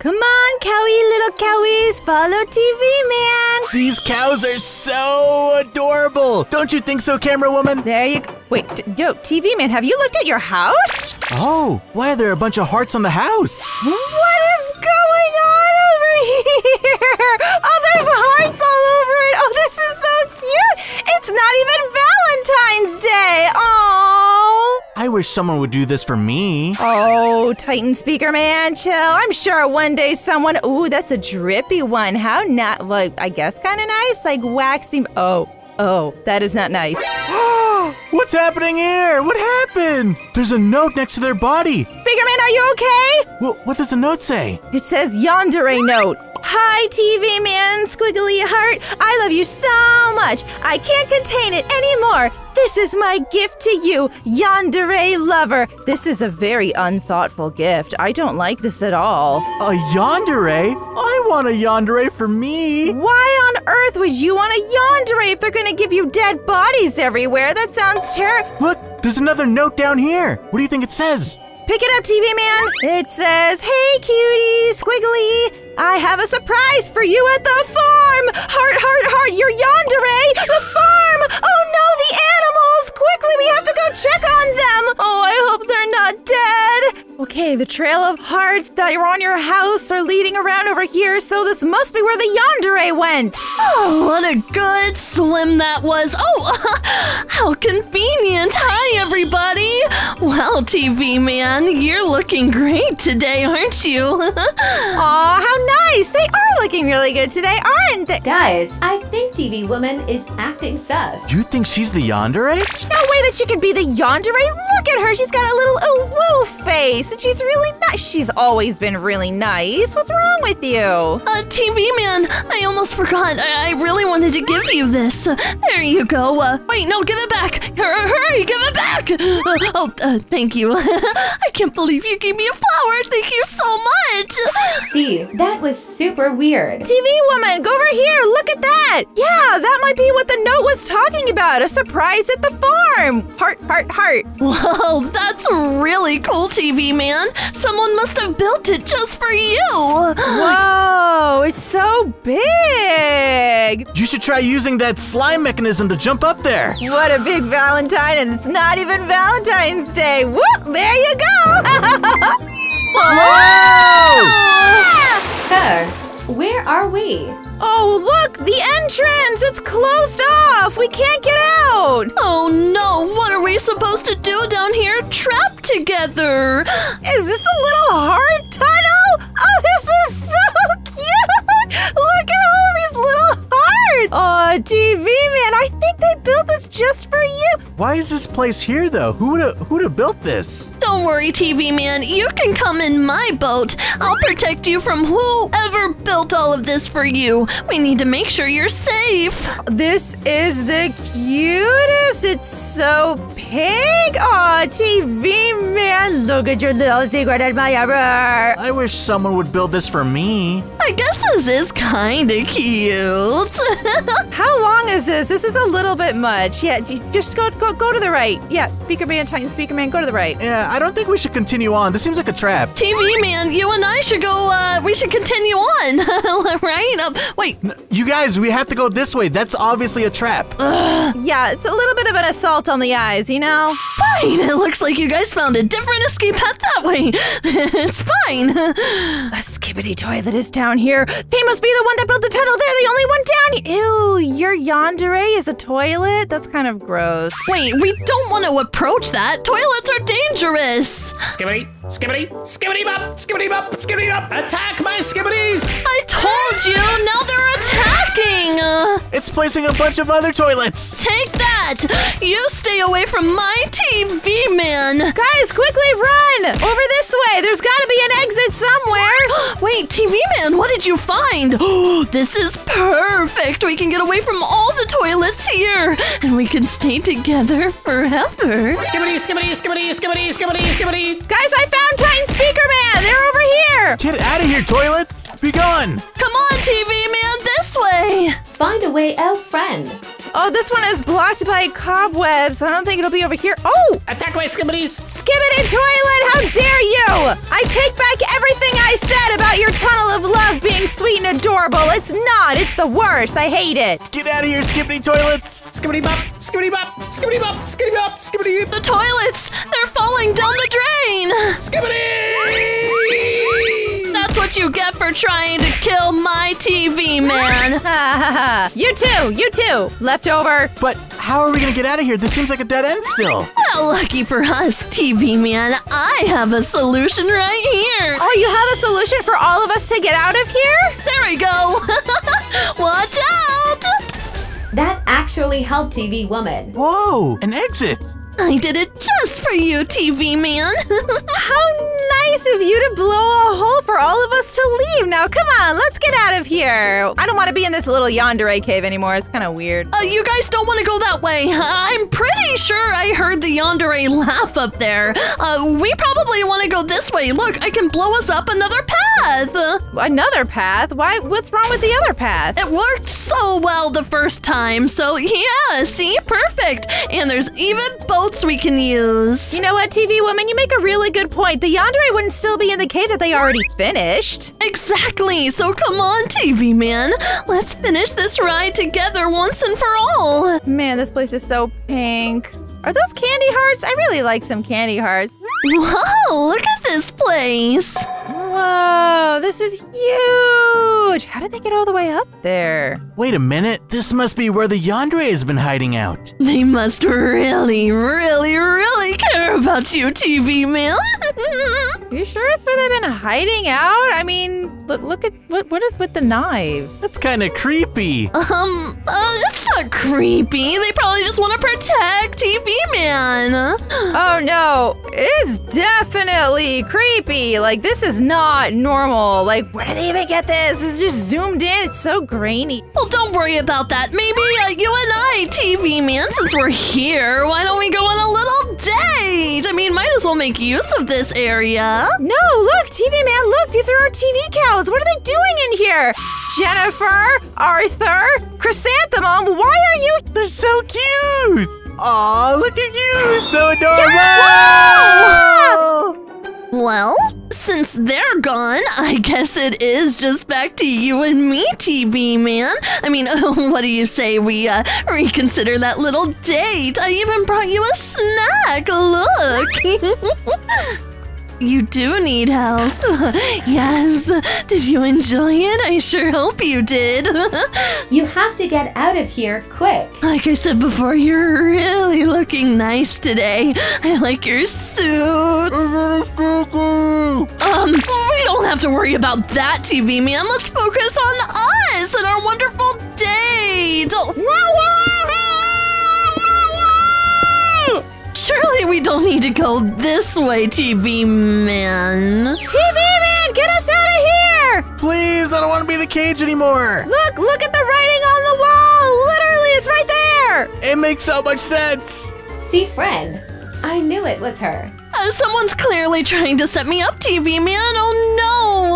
Come on, cowie, little cowies, follow TV man. These cows are so adorable. Don't you think so, camera woman? There you go. Wait, yo, TV man, have you looked at your house? Oh, why are there a bunch of hearts on the house? What is going on over here? Oh, there's hearts all over it. Oh, this is so cute. It's not even Valentine's Day. Oh. I wish someone would do this for me. Oh, Titan Speaker Man, chill. I'm sure one day someone. Ooh, that's a drippy one. How not? Like, I guess kind of nice, like waxy. Oh, oh, that is not nice. What's happening here? What happened? There's a note next to their body. Speaker Man, are you okay? What, what does the note say? It says yandere note. Hi, TV man, squiggly heart. I love you so much. I can't contain it anymore. This is my gift to you, yandere lover. This is a very unthoughtful gift. I don't like this at all. A yandere? I want a yandere for me. Why on earth would you want a yandere if they're gonna give you dead bodies everywhere? That sounds terrible. Look, there's another note down here. What do you think it says? Pick it up, TV man. It says, Hey, cutie, squiggly. I have a surprise for you at the farm. Heart, heart, heart, you're yandere. The farm. Oh no, the. Quickly, we have to go check on them. Oh, I hope they're not dead. Okay, the trail of hearts that are on your house are leading around over here, so this must be where the yandere went. Oh, what a good swim that was. Oh, how convenient. Hi, everybody. Well, TV man, you're looking great today, aren't you? Aw, how nice. They are looking really good today, aren't they? Guys, I think TV Woman is acting sus. You think she's the yandere? No way that she could be the yandere. Look at her. She's got a little ooh woo face. And she's really nice. She's always been really nice. What's wrong with you? Uh, TV man, I almost forgot. I, I really wanted to give you this. Uh, there you go. Uh, wait, no, give it back. Hurry, hurry give it back. Uh, oh, uh, thank you. I can't believe you gave me a flower. Thank you so much. See, that was super weird. TV woman, go over here. Look at that. Yeah, that might be what the note was talking about. A surprise at the farm. Heart, heart, heart. Whoa, that's really cool, TV man. Someone must have built it just for you. Whoa, it's so big. You should try using that slime mechanism to jump up there. What a big Valentine, and it's not even Valentine's Day. Whoop, there you go. Sir, where are we? Oh, look, the entrance! It's closed off! We can't get out! Oh no, what are we supposed to do down here trapped together? Is this a little heart tunnel? Oh, this is so cute! Look at all these little hearts! Oh, TV man, I think they built this just for you. Why is this place here though? Who would have who would have built this? Don't worry, TV man, you can come in my boat. I'll protect you from whoever built all of this for you. We need to make sure you're safe. This is the cutest. It's so pink. Oh, TV man, look at your little secret admirer. I wish someone would build this for me. I guess this is kinda cute. How long is this? This is a little bit much. Yeah, just go go go to the right. Yeah, Speaker Man, Titan Speaker Man, go to the right. Yeah, I don't think we should continue on. This seems like a trap. TV man, you and I should go, uh, we should continue on, right? Um, wait, You guys, we have to go this way. That's obviously a trap. Yeah, it's a little bit of an assault on the eyes, you know? Fine. It looks like you guys found a different escape path that way. it's fine. A skibbity toilet is down here. They must be the one that built the tunnel. They're the only one down here. Ew, your yandere is a toilet? That's kind of gross. Wait, we don't want to approach that. Toilets are dangerous. Skibbity, skibbity, skibbity bop, skibbity bop, skibbity bop. Attack my skibbities! I told you. Now they're attacking. Uh, It's placing a bunch of other toilets. take that. You stay away from my TV, man. Guys, quickly run! Over this way. There's got to be an exit somewhere. Wait, TV man, what did you find? Oh, this is perfect. We can get away from all the toilets here, and we can stay together forever. Skibbity, skibbity, skibbity, skibbity, skibbity, skibbity. Guys, I found Titan Speaker Man. They're over here. Get out of here, toilets. Be gone. Come on, TV man, this way. Find a way out, friend. Oh, this one is blocked by cobwebs. I don't think it'll be over here. Oh, Attack my skibbities. Skibbity Toilet, how dare you! I take back everything I said about your tunnel of love being sweet and adorable. It's not. It's the worst. I hate it. Get out of here, Skippity Toilets! Skibbity bop, skibbity bop, skibbity bop, skibbity bop, skibbity The toilets! They're falling down the drain! You get for trying to kill my TV, man! Ha ha ha. You too. You too. Leftover. But how are we gonna get out of here? This seems like a dead end still. Well, lucky for us, TV man, I have a solution right here! Oh, you have a solution for all of us to get out of here? There we go! Watch out! That actually helped TV Woman. Whoa, an exit! I did it just for you, TV man! How nice of you to blow a hole for all of us to leave. Now, come on, let's get out of here. I don't want to be in this little yandere cave anymore. It's kind of weird. Uh, you guys don't want to go that way. I'm pretty sure I heard the yandere laugh up there. Uh, we probably want to go this way. Look, I can blow us up another path. Another path? Why? What's wrong with the other path? It worked so well the first time, so yeah, see? Perfect. And there's even boats we can use. You know what, TV woman? You make a really good point. The yandere wouldn't still be in the cave that they already finished. Exactly. So come on, TV man. Let's finish this ride together once and for all. Man, this place is so pink. Are those candy hearts? I really like some candy hearts. Wow, look at this place. Whoa, this is huge. How did they get all the way up there? Wait a minute, this must be where the Yandere has been hiding out. They must really, really, really care about you, TV man. You sure it's where they've been hiding out? I mean, look, look at what what is with the knives? That's kind of creepy. um, uh, it's not creepy. They probably just want to protect TV man. Oh no, it's definitely creepy. Like this is not normal. Like where do they even get this? It's just zoomed in. It's so grainy. Well, don't worry about that. Maybe uh, you and I, TV man, since we're here, why don't we go on a little date? I mean, might as well make use of this area. No, look, TV man, look, these are our TV cows. What are they doing in here? Jennifer, Arthur, Chrysanthemum, why are you? They're so cute! Aw, look at you! So adorable! Yeah! Well, since they're gone, I guess it is just back to you and me, TV man. I mean, what do you say we uh, reconsider that little date? I even brought you a snack. Look. You do need help. yes. Did you enjoy it? I sure hope you did. You have to get out of here quick. like I said before, you're really looking nice today. I like your suit. Um, we don't have to worry about that, TV man. Let's focus on us and our wonderful date. Surely we don't need to go this way, TV man. TV man, get us out of here! Please, I don't want to be in the cage anymore. Look, look at the writing on the wall! Literally, it's right there! It makes so much sense. See, friend, I knew it was her. Uh, someone's clearly trying to set me up, TV man. Oh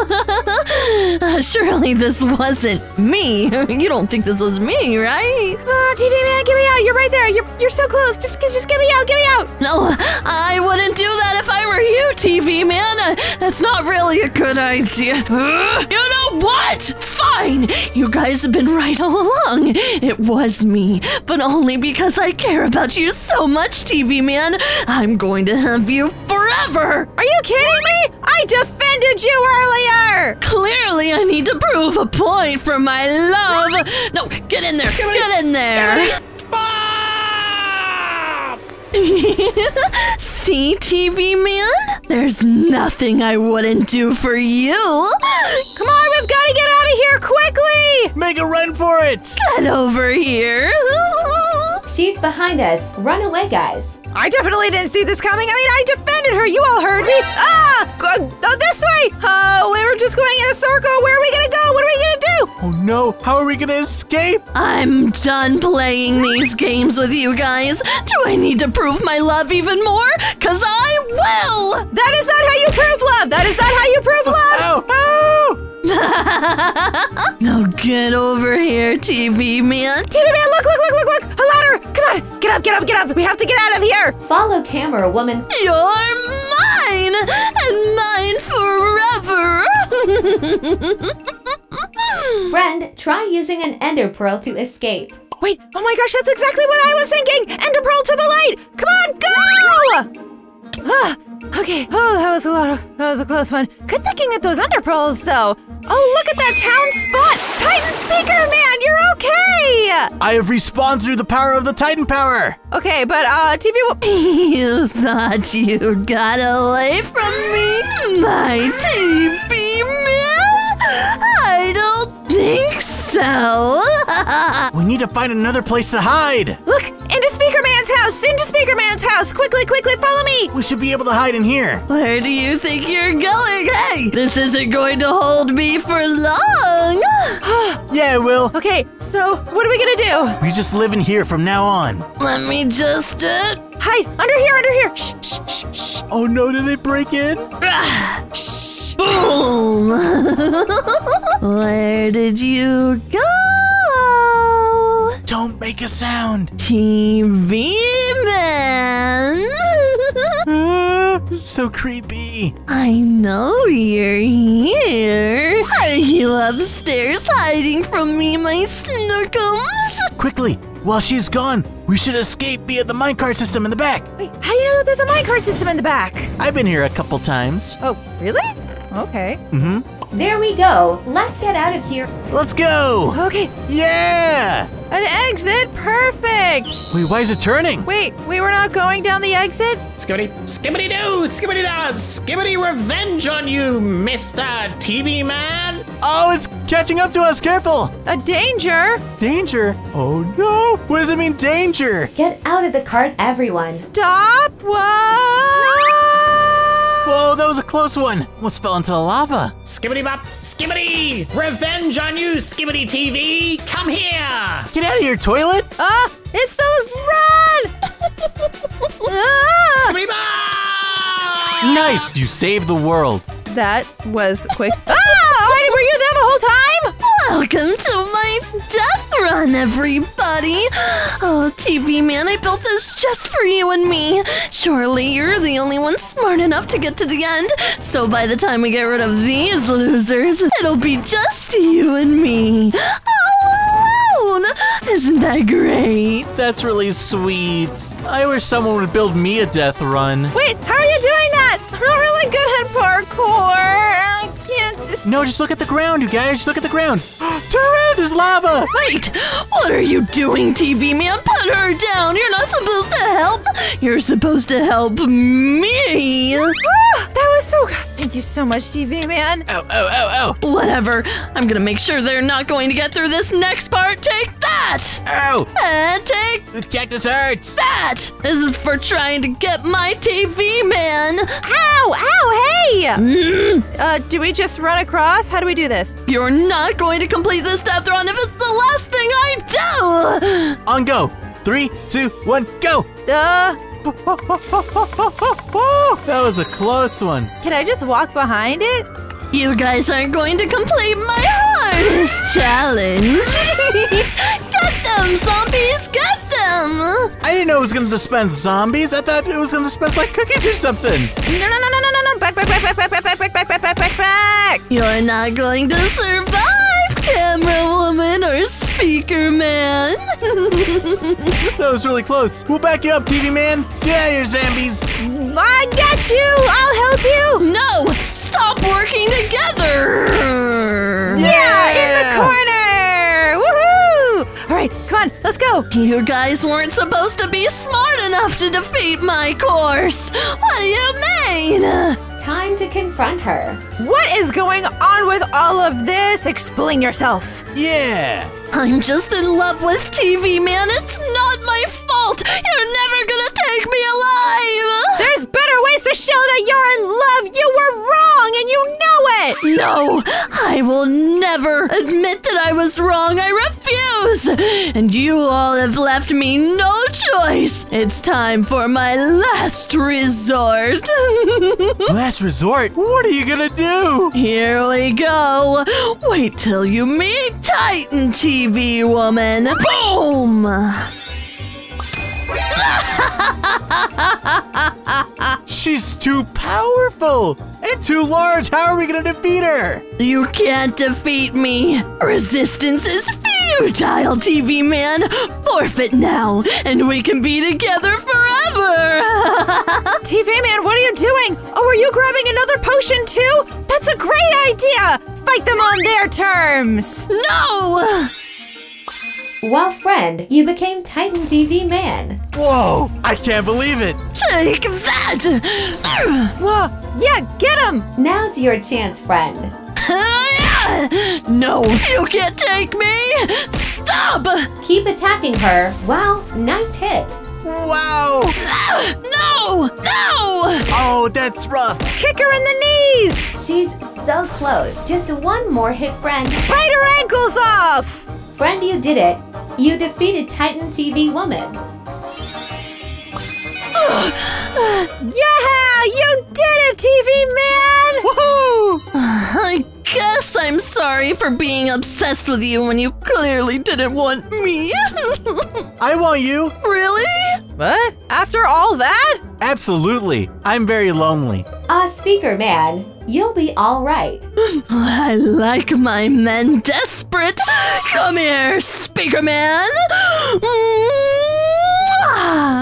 Uh, surely this wasn't me. you don't think this was me, right? Come on, TV man, get me out! You're right there! You're, you're so close! Just, just get me out! Get me out! No, I wouldn't do that if I were you, TV man. Uh, that's not really a good idea. Uh, you know what? Fine. You guys have been right all along. It was me, but only because I care about you so much, TV man. I'm going to have you forever. Are you kidding me? I defended you earlier! Clearly, I need to prove a point for my love. No, get in there. Get in there. Bop! See, TV man? There's nothing I wouldn't do for you. Come on, we've got to get out of here quickly! Make a run for it! Get over here. She's behind us. Run away, guys. I definitely didn't see this coming. I mean, I defended her. You all heard me. Ah! Go, go this way! Oh, we were just going in a circle. Where are we gonna go? What are we gonna do? Oh no, how are we gonna escape? I'm done playing these games with you guys. Do I need to prove my love even more? Cause I will! That is not how you prove love. That is not how you prove love. Oh, oh! Oh, Get over here, TV man. TV man, look, look, look, look, look! A ladder! Come on! Get up, get up, get up! We have to get out of here! Follow camera woman. You're mine! And mine forever! Friend, try using an ender pearl to escape. Wait, oh my gosh, that's exactly what I was thinking! Ender Pearl to the light! Come on, go! Ah. Okay. Oh, that was a lot of, that was a close one. Good thinking at those Ender Pearls, though. Oh, look at that town spot! Titan Speaker Man, you're okay! I have respawned through the power of the Titan power. Okay, but, uh, TV will- you thought you got away from me, my TV man? I don't think so. We need to find another place to hide. Look! Into Speaker Man's house! Into Speaker Man's house! Quickly, quickly, follow me! We should be able to hide in here. Where do you think you're going? Hey, this isn't going to hold me for long. Yeah, it will. Okay, so what are we gonna do? We just live in here from now on. Let me just uh, Hide! Under here, under here! Shh, shh, shh, shh. Oh no, did they break in? Shh. boom. Where did you go? Don't make a sound. TV man. So creepy. I know you're here. Are you upstairs hiding from me, my snookums? Quickly, while she's gone, we should escape via the minecart system in the back. Wait, how do you know that there's a minecart system in the back? I've been here a couple times. Oh, really? Okay. Mm-hmm. There we go. Let's get out of here. Let's go. Okay, Yeah. An exit! Perfect! Wait, why is it turning? Wait, we were not going down the exit? Skibbity, skibbity doo, skibbity da, skibbity revenge on you, Mr. TV man. Oh, it's catching up to us. Careful. A danger? Danger. Oh no. What does it mean, danger? Get out of the cart, everyone. Stop! Whoa! Whoa, that was a close one. Almost fell into the lava. Skibbity bop, skibbity, revenge on you, skibbity TV. Come here. Get out of here, toilet. Ah! It still is run! ah! Skibbity bop. Nice. You saved the world. That was quick. ah! Were you there the whole time? Welcome to my death run, everybody! Oh, TV man, I built this just for you and me. Surely you're the only one smart enough to get to the end, so by the time we get rid of these losers, it'll be just you and me. All alone! Isn't that great? That's really sweet. I wish someone would build me a death run. Wait, how are you doing that? I'm not really good at parkour. I can't. No, just look at the ground, you guys. Just look at the ground. Turret, there's lava. Wait, what are you doing, TV man? Put her down! You're not supposed to help! You're supposed to help me! Ah, that was so. Thank you so much, TV man. Oh, oh, oh, oh. Whatever. I'm gonna make sure they're not going to get through this next part. Take that! Ow! And take The cactus hurts. that! This is for trying to get my TV man! Ow! Ow! Hey! Mm, Uh, do we just run across? How do we do this? you're not going to complete this death run if it's the last thing I do! On go. Three, two, one, go. Duh. that was a close one. Can I just walk behind it? You guys aren't going to complete my hardest challenge! get them, zombies! Get them! I didn't know it was gonna dispense zombies. I thought it was gonna dispense like cookies or something. No, no, no, no, no, no, no! Back, back, back, back, back, back, back, back, back, back, back, back! You're not going to survive, camera woman or speaker man. That was really close. We'll back you up, TV man. Of here, zombies. I got you! I'll help you! no, stop working together. Come on, let's go. You guys weren't supposed to be smart enough to defeat my course. What do you mean? Time to confront her. What is going on with all of this? Explain yourself. Yeah. I'm just in love with TV, man. It's not my fault. fault! You're never gonna take me alive! There's better ways to show that you're in love. You were wrong and you know it. No, I will never admit that I was wrong. I refuse. And you all have left me no choice. It's time for my last resort. Last resort? What are you gonna do? Here we go. Wait till you meet Titan TV woman. Boom! She's too powerful and too large. How are we gonna defeat her? You can't defeat me. Resistance is futile, TV man. Forfeit now, and we can be together forever. TV man, what are you doing? Oh, are you grabbing another potion too? That's a great idea. Fight them on their terms. no! Well, friend, you became Titan TV Man. Whoa! I can't believe it. Take that! Whoa, yeah, get him. Now's your chance, friend. No, you can't take me! Stop! Keep attacking her. Wow, nice hit. Wow! No! No! Oh, that's rough. Kick her in the knees. She's so close. Just one more hit, friend. Bite her ankles off. Friend, you did it. You defeated Titan TV Woman. Yeah, you did it, TV man. Woohoo! I guess I'm sorry for being obsessed with you when you clearly didn't want me. I want you. really? What? After all that? Absolutely. I'm very lonely. Ah, Speaker Man, you'll be all right. I like my men desperate. Come here, speaker man.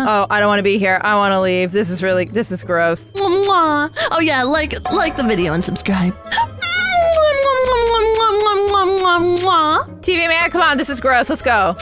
Oh, I don't want to be here. I want to leave. This is really, this is gross. Mwah. Oh yeah, like like the video and subscribe. TV man, come on, this is gross. Let's go.